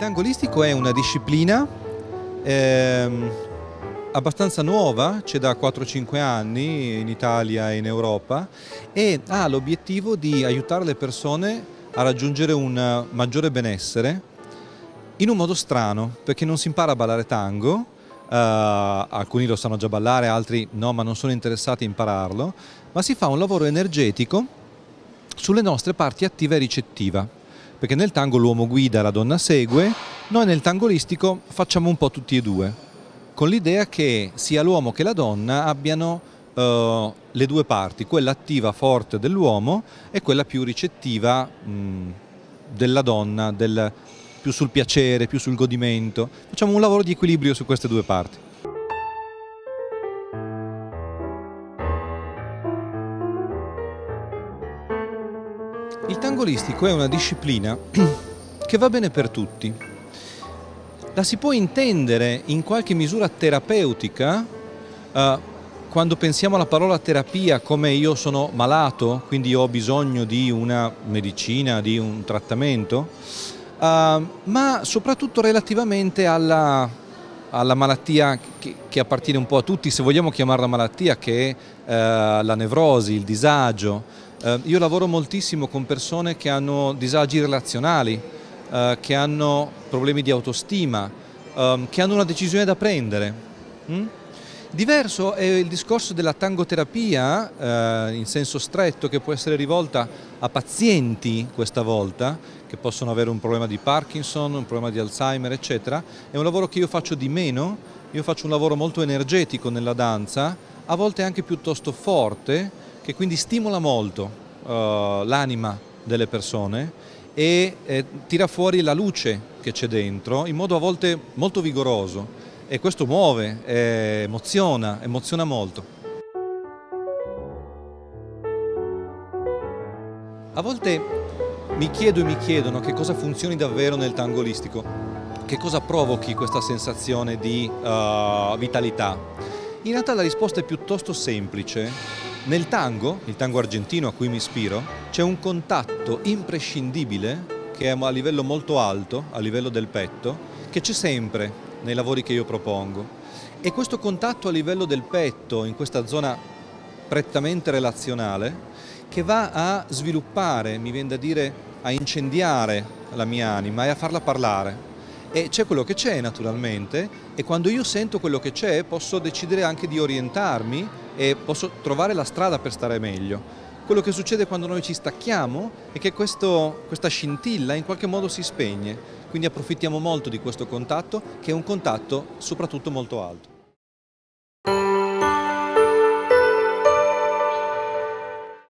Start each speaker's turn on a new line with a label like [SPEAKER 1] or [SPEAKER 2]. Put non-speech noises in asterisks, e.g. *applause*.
[SPEAKER 1] tango olistico è una disciplina ehm, abbastanza nuova, c'è da 4-5 anni in Italia e in Europa e ha l'obiettivo di aiutare le persone a raggiungere un maggiore benessere in un modo strano, perché non si impara a ballare tango, uh, alcuni lo sanno già ballare, altri no, ma non sono interessati a impararlo, ma si fa un lavoro energetico sulle nostre parti attiva e ricettiva perché nel tango l'uomo guida, la donna segue, noi nel tango olistico facciamo un po' tutti e due, con l'idea che sia l'uomo che la donna abbiano uh, le due parti, quella attiva forte dell'uomo e quella più ricettiva mh, della donna, del, più sul piacere, più sul godimento. Facciamo un lavoro di equilibrio su queste due parti. Il tango olistico è una disciplina *clears throat* che va bene per tutti. La si può intendere in qualche misura terapeutica eh, quando pensiamo alla parola terapia come io sono malato, quindi ho bisogno di una medicina, di un trattamento, eh, ma soprattutto relativamente alla, alla malattia che, che, appartiene un po' a tutti, se vogliamo chiamarla malattia, che è eh, la nevrosi, il disagio, io lavoro moltissimo con persone che hanno disagi relazionali, eh, che hanno problemi di autostima, ehm, che hanno una decisione da prendere. Mm? Diverso è il discorso della tangoterapia eh, in senso stretto che può essere rivolta a pazienti questa volta che possono avere un problema di Parkinson, un problema di Alzheimer eccetera. È un lavoro che io faccio di meno, io faccio un lavoro molto energetico nella danza, a volte anche piuttosto forte che quindi stimola molto uh, l'anima delle persone e eh, tira fuori la luce che c'è dentro in modo a volte molto vigoroso e questo muove, eh, emoziona, emoziona molto. A volte mi chiedo e mi chiedono che cosa funzioni davvero nel tango olistico, che cosa provochi questa sensazione di uh, vitalità. In realtà la risposta è piuttosto semplice nel tango, il tango argentino a cui mi ispiro, c'è un contatto imprescindibile che è a livello molto alto, a livello del petto, che c'è sempre nei lavori che io propongo. E questo contatto a livello del petto, in questa zona prettamente relazionale, che va a sviluppare, mi viene da dire, a incendiare la mia anima e a farla parlare. E c'è quello che c'è naturalmente e quando io sento quello che c'è posso decidere anche di orientarmi e posso trovare la strada per stare meglio. Quello che succede quando noi ci stacchiamo è che questo, questa scintilla in qualche modo si spegne, quindi approfittiamo molto di questo contatto che è un contatto soprattutto molto alto.